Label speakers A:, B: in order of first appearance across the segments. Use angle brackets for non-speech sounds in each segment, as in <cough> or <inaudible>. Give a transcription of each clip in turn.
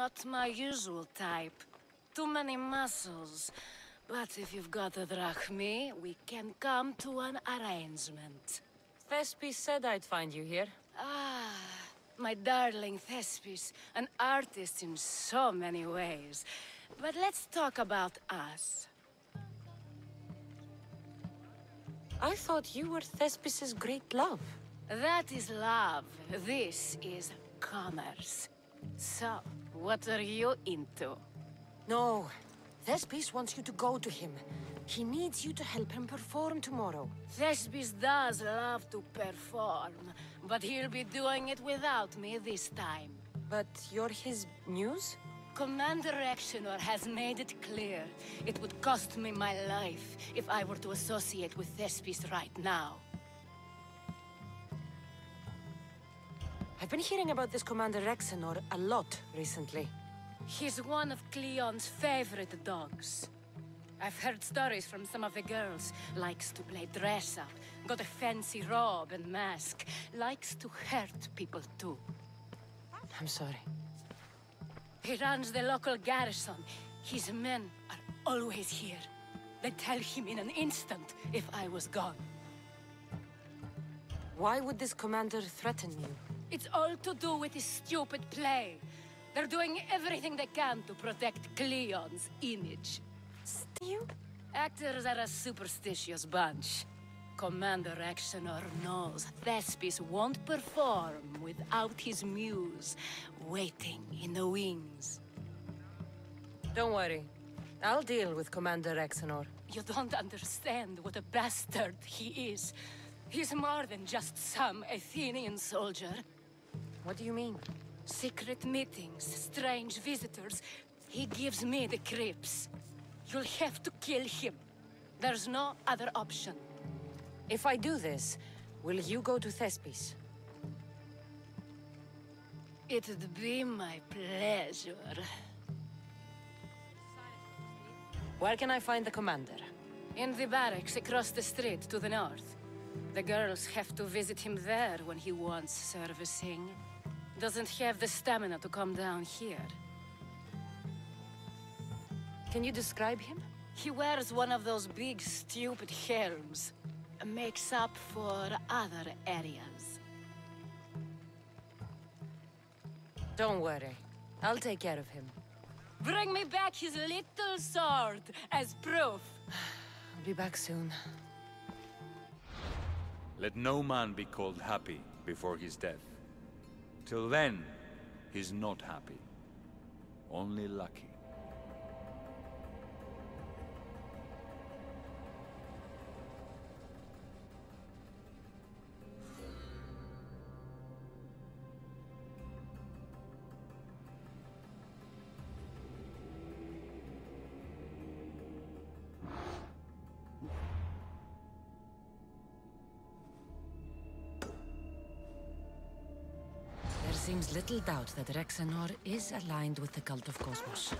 A: Not my usual type. Too many muscles. But if you've got a drachmae, we can come to an arrangement.
B: Thespis said I'd find you here.
A: Ah, my darling Thespis, an artist in so many ways. But let's talk about us.
B: I thought you were Thespis's great love.
A: That is love. This is commerce. So, what are you into?
B: No. Thespis wants you to go to him. He needs you to help him perform tomorrow.
A: Thespis does love to perform, but he'll be doing it without me this time.
B: But you're his muse?
A: Commander Rhexenor has made it clear it would cost me my life if I were to associate with Thespis right now.
B: I've been hearing about this Commander Rhexenor a lot recently.
A: He's one of Cleon's favorite dogs. I've heard stories from some of the girls. Likes to play dress-up, got a fancy robe and mask. Likes to hurt people too.
B: I'm sorry.
A: He runs the local garrison. His men are always here. They'd tell him in an instant if I was gone.
B: Why would this commander threaten you?
A: It's all to do with this stupid play. They're doing everything they can to protect Cleon's image.
B: Stew?
A: Actors are a superstitious bunch. Commander Rhexenor knows Thespis won't perform without his muse waiting in the wings.
B: Don't worry. I'll deal with Commander Rhexenor.
A: You don't understand what a bastard he is. He's more than just some Athenian soldier.
B: What do you mean?
A: Secret meetings, strange visitors. He gives me the creeps. You'll have to kill him. There's no other option.
B: If I do this, will you go to Thespis?
A: It'd be my pleasure.
B: Where can I find the commander?
A: In the barracks across the street to the north. The girls have to visit him there when he wants servicing. Doesn't have the stamina to come down here.
B: Can you describe him?
A: He wears one of those big, stupid helms. Makes up for other areas.
B: Don't worry. I'll take care of him.
A: Bring me back his little sword as proof. <sighs>
B: I'll be back soon.
C: Let no man be called happy before his death. Till then, he's not happy. Only lucky.
B: Seems little doubt that Rhexenor is aligned with the cult of Kosmos.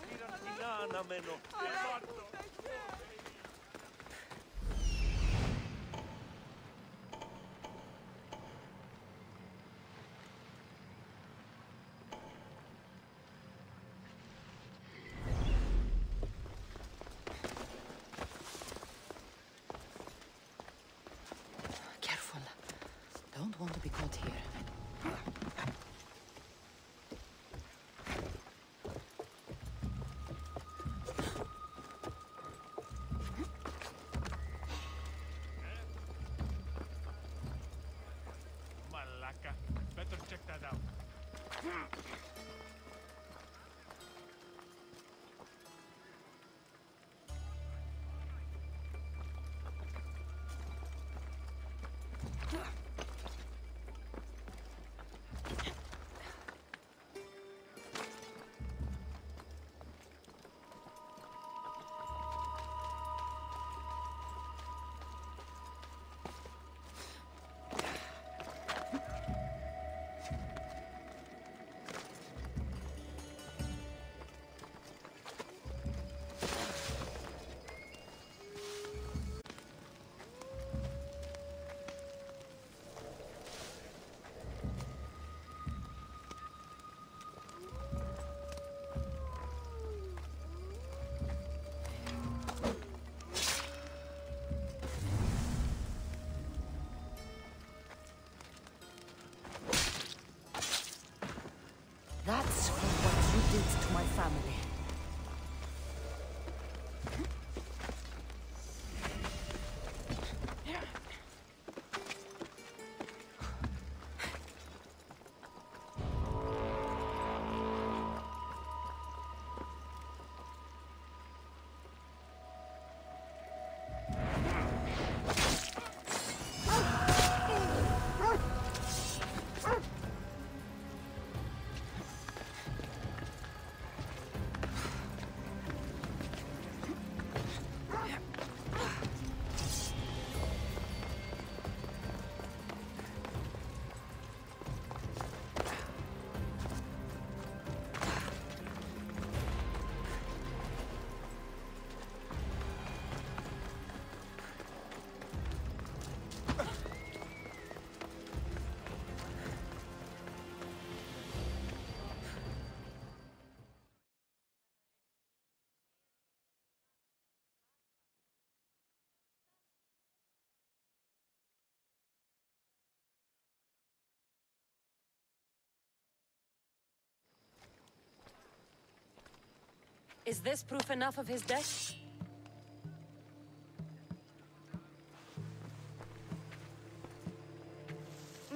B: Is this proof enough of his death?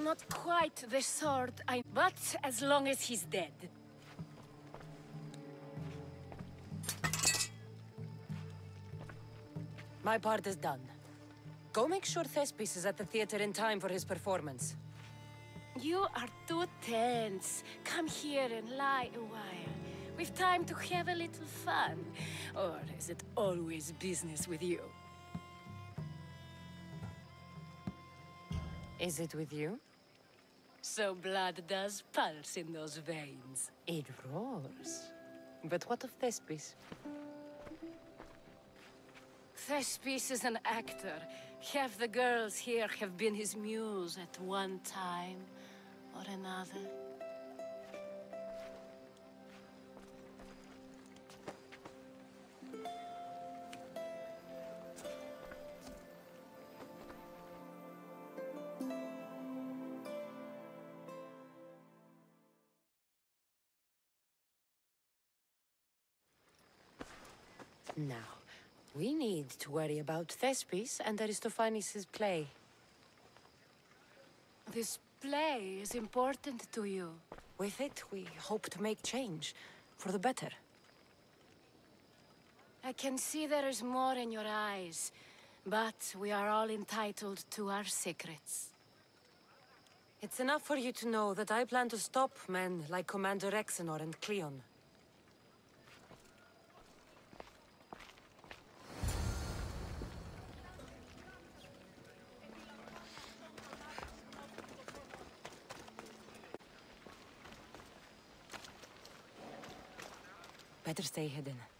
A: Not quite the sort I... But as long as he's dead.
B: My part is done. Go make sure Thespis is at the theater in time for his performance.
A: You are too tense. Come here and lie a while. We've time to have a little fun. Or is it always business with you?
B: Is it with you?
A: So blood does pulse in those veins.
B: It roars. But what of Thespis?
A: Thespis is an actor. Half the girls here have been his muse at one time or another.
B: Now, we need to worry about Thespis and Aristophanes' play.
A: This play is important to you.
B: With it, we hope to make change, for the better.
A: I can see there is more in your eyes, but we are all entitled to our secrets.
B: It's enough for you to know that I plan to stop men like Commander Rhexenor and Cleon. Better stay hidden.